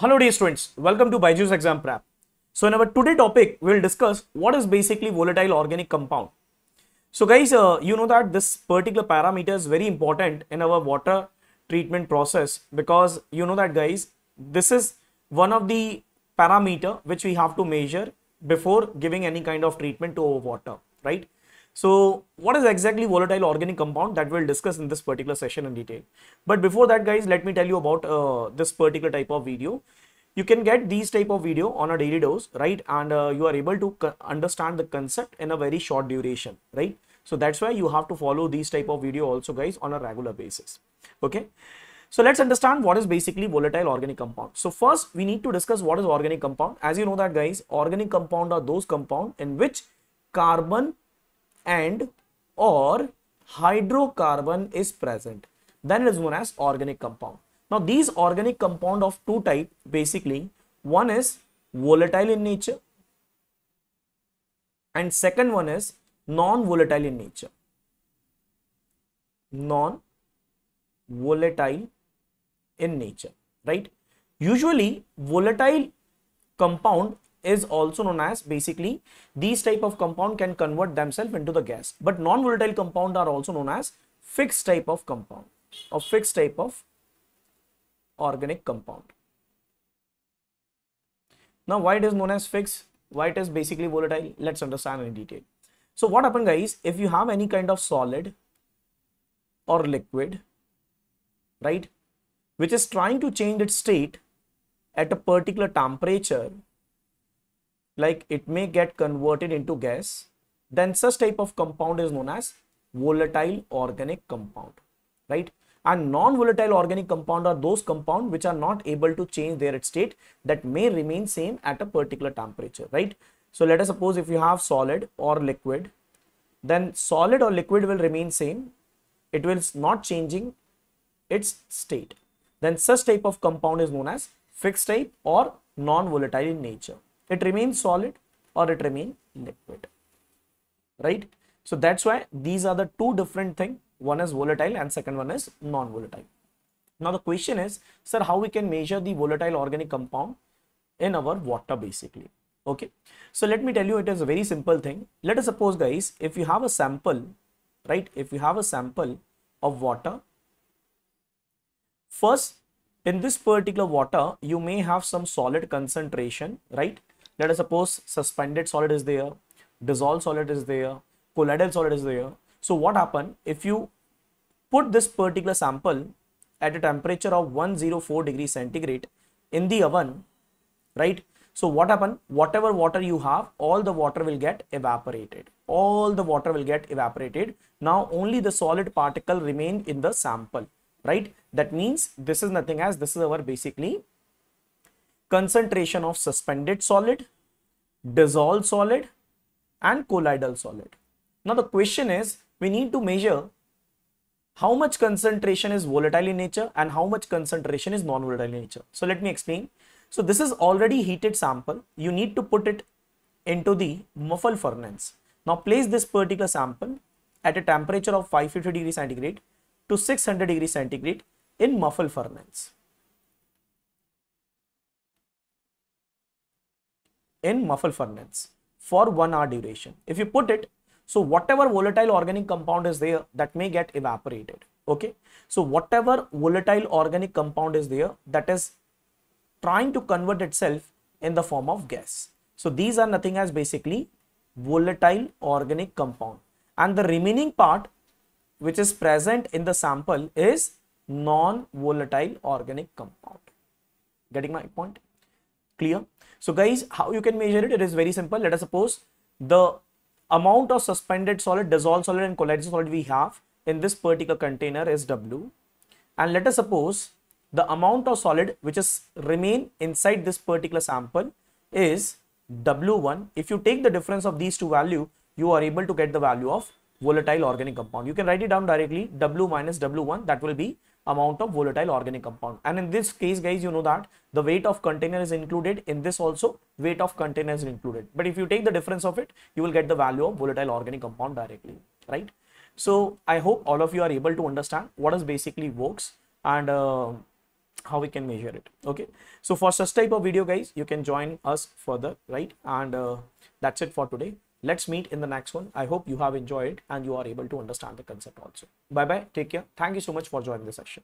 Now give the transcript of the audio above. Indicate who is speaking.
Speaker 1: Hello dear students, welcome to Byju's exam prep. So in our today topic, we will discuss what is basically volatile organic compound. So guys, uh, you know that this particular parameter is very important in our water treatment process because you know that guys, this is one of the parameter which we have to measure before giving any kind of treatment to our water, right? So what is exactly volatile organic compound that we'll discuss in this particular session in detail. But before that guys, let me tell you about uh, this particular type of video. You can get these type of video on a daily dose, right? And uh, you are able to understand the concept in a very short duration, right? So that's why you have to follow these type of video also guys on a regular basis. Okay. So let's understand what is basically volatile organic compound. So first we need to discuss what is organic compound. As you know that guys, organic compound are those compound in which carbon and or hydrocarbon is present. Then it is known as organic compound. Now these organic compound of two type basically one is volatile in nature and second one is non-volatile in nature. Non volatile in nature right? Usually volatile compound is also known as basically these type of compound can convert themselves into the gas. But non-volatile compound are also known as fixed type of compound or fixed type of organic compound. Now why it is known as fixed? Why it is basically volatile? Let's understand in detail. So what happens guys? If you have any kind of solid or liquid right which is trying to change its state at a particular temperature like it may get converted into gas, then such type of compound is known as volatile organic compound, right? And non-volatile organic compound are those compound which are not able to change their state that may remain same at a particular temperature, right? So let us suppose if you have solid or liquid, then solid or liquid will remain same. It will not changing its state. Then such type of compound is known as fixed type or non-volatile in nature it remains solid or it remains liquid right? So that's why these are the two different thing. One is volatile and second one is non-volatile. Now the question is sir how we can measure the volatile organic compound in our water basically? Okay. So let me tell you it is a very simple thing. Let us suppose guys if you have a sample right if you have a sample of water first in this particular water you may have some solid concentration right let us suppose suspended solid is there dissolved solid is there colloidal solid is there. So what happen if you put this particular sample at a temperature of 104 degree centigrade in the oven right? So what happen? Whatever water you have all the water will get evaporated. All the water will get evaporated. Now only the solid particle remain in the sample right? That means this is nothing as this is our basically concentration of suspended solid, dissolved solid and colloidal solid. Now the question is we need to measure how much concentration is volatile in nature and how much concentration is non-volatile in nature. So let me explain. So this is already heated sample. You need to put it into the muffle furnace. Now place this particular sample at a temperature of 550 degree centigrade to 600 degree centigrade in muffle furnace. In muffle furnace for one hour duration. If you put it, so whatever volatile organic compound is there that may get evaporated. Okay. So whatever volatile organic compound is there that is trying to convert itself in the form of gas. So these are nothing as basically volatile organic compound and the remaining part which is present in the sample is non-volatile organic compound. Getting my point? Clear? So guys, how you can measure it? It is very simple. Let us suppose the amount of suspended solid, dissolved solid and colloidal solid we have in this particular container is W. And let us suppose the amount of solid which is remain inside this particular sample is W1. If you take the difference of these two value, you are able to get the value of volatile organic compound. You can write it down directly W minus W1 that will be amount of volatile organic compound. And in this case guys you know that the weight of container is included. In this also weight of container is included. But if you take the difference of it you will get the value of volatile organic compound directly right? So i hope all of you are able to understand what is basically works and uh, how we can measure it okay? So for such type of video guys you can join us further right? And uh, that's it for today let's meet in the next one. I hope you have enjoyed and you are able to understand the concept also. Bye bye take care. Thank you so much for joining the session